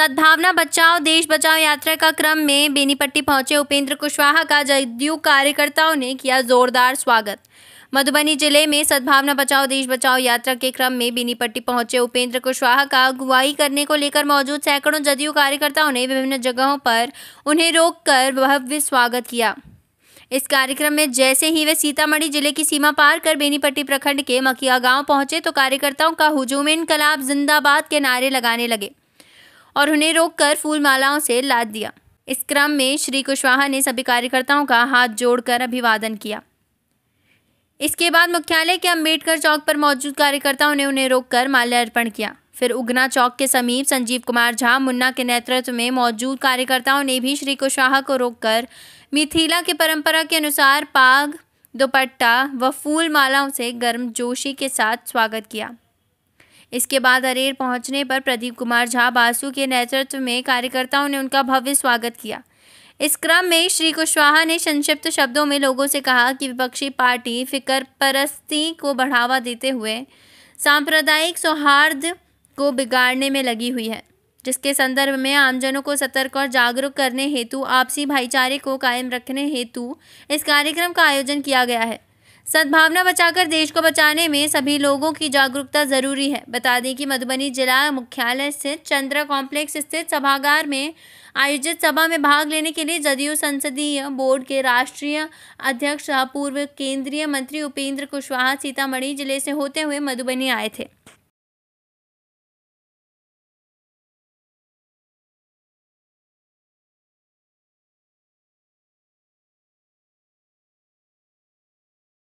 सद्भावना बचाओ, देश बचाओ यात्रा का क्रम में बेनीपट्टी पहुँचे उपेंद्र कुशवाहा का जदयू कार्यकर्ताओं ने किया जोरदार स्वागत। मधुबनी ज़िले में सद्भावना बचाओ, देश बचाओ यात्रा के क्रम में बेनीपट्टी पहुँचे उपेंद्र कुशवाहा का अगुवाई करने को लेकर मौजूद सैकड़ों जदयू कार्यकर्ताओं ने विभिन्न जगहों पर उन्हें रोककर भव्य स्वागत किया। इस कार्यक्रम में जैसे ही वे सीतामढ़ी ज़िले की सीमा पार कर बेनीपट्टी प्रखंड के मकिया गाँव पहुँचे तो कार्यकर्ताओं का हुजूम, इनकलाब, जिंदाबाद के नारे लगाने लगे। और उन्हें रोककर फूल मालाओं से लाद दिया। इस क्रम में श्री कुशवाहा ने सभी कार्यकर्ताओं का हाथ जोड़कर अभिवादन किया। इसके बाद मुख्यालय के अंबेडकर चौक पर मौजूद कार्यकर्ताओं ने उन्हें रोककर माल्यार्पण किया। फिर उगना चौक के समीप संजीव कुमार झा मुन्ना के नेतृत्व में मौजूद कार्यकर्ताओं ने भी श्री कुशवाहा को रोककर मिथिला की परंपरा के अनुसार पाग, दुपट्टा व फूल मालाओं से गर्मजोशी के साथ स्वागत किया। इसके बाद अरेर पहुँचने पर प्रदीप कुमार झा बासु के नेतृत्व में कार्यकर्ताओं ने उनका भव्य स्वागत किया। इस क्रम में श्री कुशवाहा ने संक्षिप्त शब्दों में लोगों से कहा कि विपक्षी पार्टी फिकर परस्ती को बढ़ावा देते हुए सांप्रदायिक सौहार्द को बिगाड़ने में लगी हुई है, जिसके संदर्भ में आमजनों को सतर्क और जागरूक करने हेतु, आपसी भाईचारे को कायम रखने हेतु इस कार्यक्रम का आयोजन किया गया है। सद्भावना बचाकर देश को बचाने में सभी लोगों की जागरूकता ज़रूरी है। बता दें कि मधुबनी जिला मुख्यालय स्थित चंद्रा कॉम्प्लेक्स स्थित सभागार में आयोजित सभा में भाग लेने के लिए जदयू संसदीय बोर्ड के राष्ट्रीय अध्यक्ष, पूर्व केंद्रीय मंत्री उपेंद्र कुशवाहा, सीतामढ़ी ज़िले से होते हुए मधुबनी आए थे।